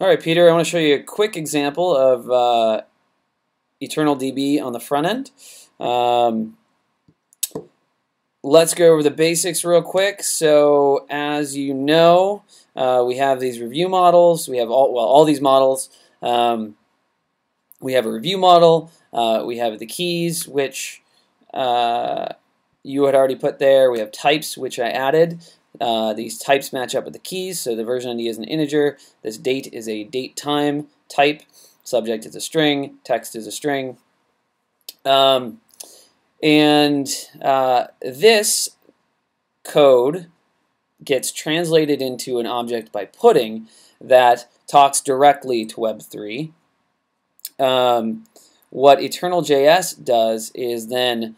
All right, Peter, I want to show you a quick example of uh, Eternal DB on the front end. Um, let's go over the basics real quick. So as you know, uh, we have these review models. We have all, well, all these models. Um, we have a review model. Uh, we have the keys, which uh, you had already put there. We have types, which I added. Uh, these types match up with the keys, so the version ID is an integer. This date is a date time type. Subject is a string. Text is a string. Um, and uh, this code gets translated into an object by pudding that talks directly to Web3. Um, what EternalJS does is then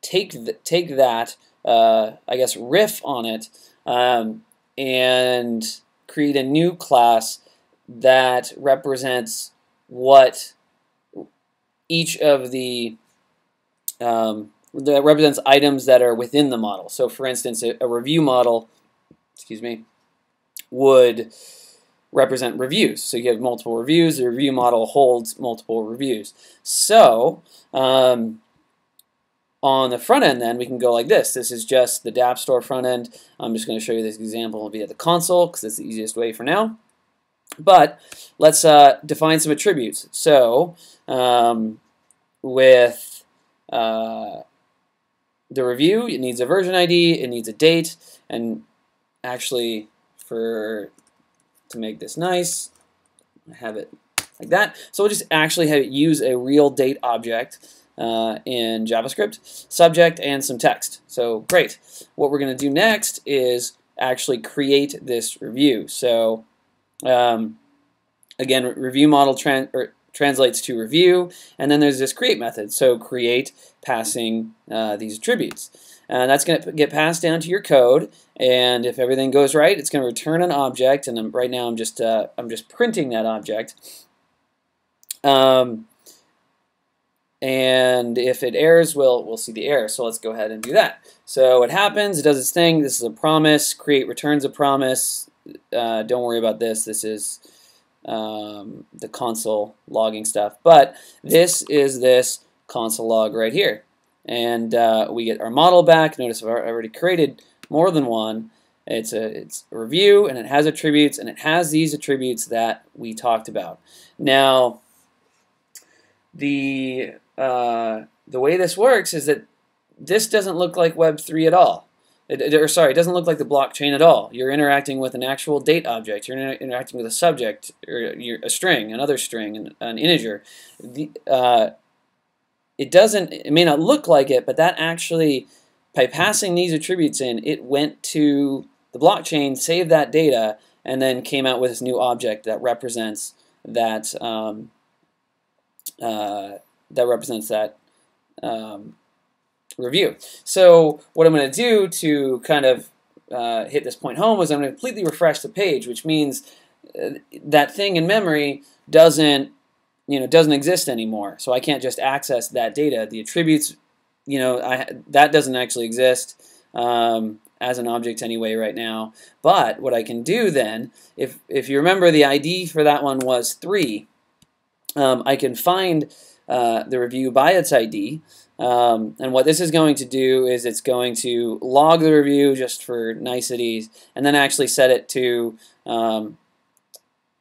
take th take that, uh, I guess, riff on it um, and create a new class that represents what each of the um, that represents items that are within the model. So, for instance, a, a review model, excuse me, would represent reviews. So you have multiple reviews. The review model holds multiple reviews. So um, on the front end, then we can go like this. This is just the dApp Store front end. I'm just going to show you this example via the console because it's the easiest way for now. But let's uh, define some attributes. So um, with uh, the review, it needs a version ID, it needs a date, and actually for to make this nice, I have it like that. So we'll just actually have it use a real date object uh, in JavaScript, subject, and some text. So great. What we're going to do next is actually create this review. So um, again, review model tran translates to review, and then there's this create method. So create passing uh, these attributes. And that's going to get passed down to your code, and if everything goes right, it's going to return an object. And I'm, right now, I'm just uh, I'm just printing that object. Um, and if it errors, we'll, we'll see the error. So let's go ahead and do that. So what happens, it does its thing. This is a promise. Create returns a promise. Uh, don't worry about this. This is um, the console logging stuff. But this is this console log right here. And uh, we get our model back. Notice I've already created more than one. It's a, it's a review, and it has attributes, and it has these attributes that we talked about. Now, the uh, the way this works is that this doesn't look like Web3 at all. It, or sorry, it doesn't look like the blockchain at all. You're interacting with an actual date object. You're inter interacting with a subject, or a string, another string, an, an integer. The, uh, it doesn't. It may not look like it, but that actually, by passing these attributes in, it went to the blockchain, saved that data, and then came out with this new object that represents that um, uh, that represents that um, review. So what I'm going to do to kind of uh, hit this point home is I'm going to completely refresh the page, which means uh, that thing in memory doesn't you know doesn't exist anymore. So I can't just access that data. The attributes, you know, I, that doesn't actually exist. Um, as an object anyway right now. But what I can do then, if, if you remember the ID for that one was 3, um, I can find uh, the review by its ID. Um, and what this is going to do is it's going to log the review just for niceties and then actually set it to um,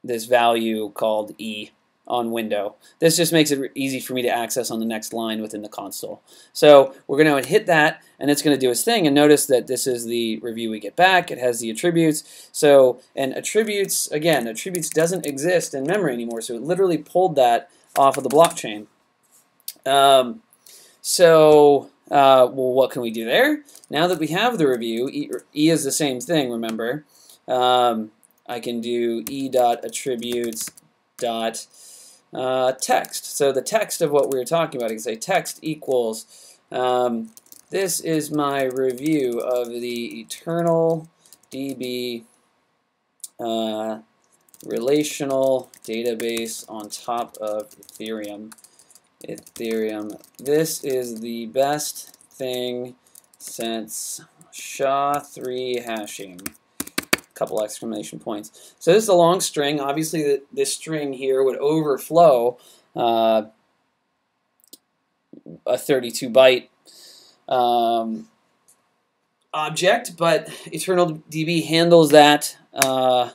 this value called E on window. This just makes it easy for me to access on the next line within the console. So we're going to hit that and it's going to do its thing and notice that this is the review we get back. It has the attributes. So and attributes, again, attributes doesn't exist in memory anymore so it literally pulled that off of the blockchain. Um, so uh, well, what can we do there? Now that we have the review, E, e is the same thing, remember. Um, I can do e dot attributes dot uh, text. So the text of what we were talking about, I can say text equals, um, this is my review of the eternal DB uh, relational database on top of Ethereum. Ethereum. This is the best thing since SHA-3 hashing. couple exclamation points. So this is a long string. Obviously, this string here would overflow uh, a 32 byte um, object, but Eternal DB handles that uh,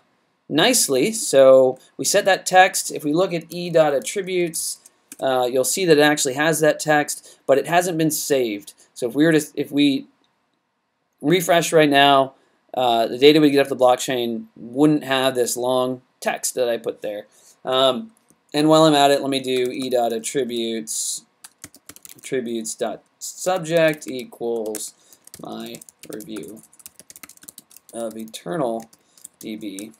nicely. So we set that text. If we look at e.attributes, uh, you'll see that it actually has that text, but it hasn't been saved. So if we were to, if we refresh right now, uh, the data we get off the blockchain wouldn't have this long text that I put there. Um, and while I'm at it, let me do e.attributes attributes dot subject equals my review of eternal db.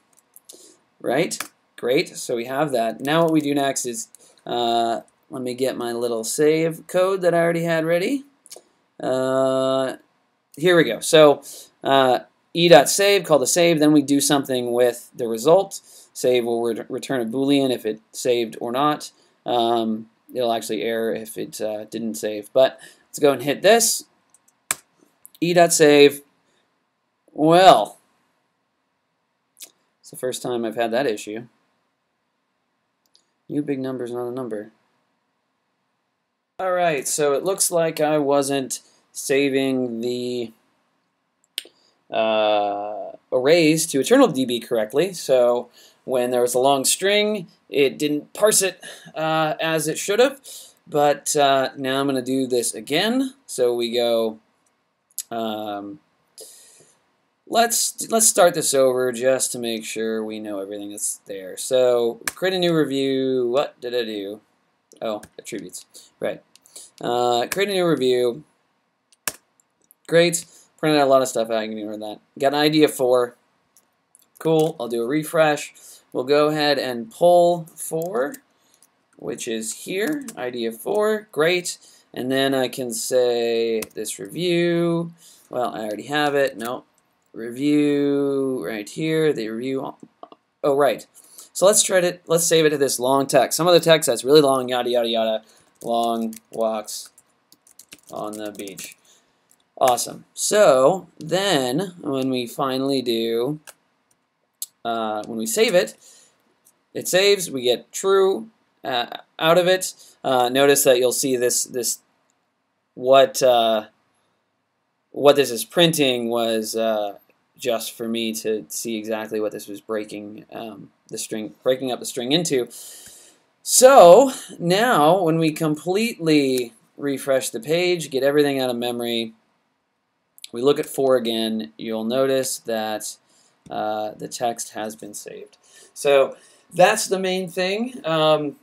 Right? Great. So we have that. Now what we do next is uh, let me get my little save code that I already had ready. Uh, here we go. So uh, e.save, call the save, then we do something with the result. Save will re return a boolean if it saved or not. Um, it'll actually error if it uh, didn't save. But let's go and hit this. e.save. Well, it's the first time I've had that issue. New big number is not a number. Alright, so it looks like I wasn't saving the uh, arrays to eternal DB correctly. So when there was a long string, it didn't parse it uh, as it should have. But uh, now I'm going to do this again. So we go. Um, let's let's start this over just to make sure we know everything that's there. So create a new review. What did I do? Oh, attributes. Right. Uh, create a new review. Great. Printed out a lot of stuff. I can ignore that. Got an ID of four. Cool. I'll do a refresh. We'll go ahead and pull four, which is here. ID of four. Great. And then I can say this review. Well, I already have it. No. Review right here. The review. Oh, right. So let's try to let's save it to this long text. Some of the text that's really long, yada yada yada. Long walks on the beach. Awesome. So then when we finally do, uh, when we save it, it saves, we get true uh, out of it. Uh, notice that you'll see this, this what, uh, what this is printing was uh, just for me to see exactly what this was breaking um, the string, breaking up the string into. So now when we completely refresh the page, get everything out of memory, we look at 4 again, you'll notice that uh, the text has been saved. So that's the main thing. Um,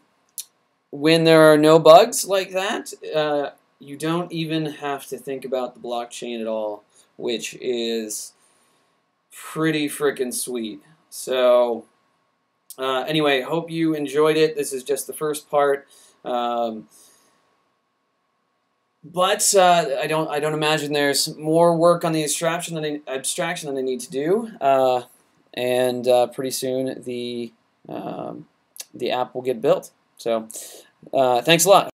when there are no bugs like that, uh, you don't even have to think about the blockchain at all, which is pretty freaking sweet. So uh, anyway, hope you enjoyed it. This is just the first part. Um, but uh, I don't I don't imagine there's more work on the abstraction than I, abstraction than I need to do. Uh, and uh, pretty soon the um, the app will get built. So uh, thanks a lot.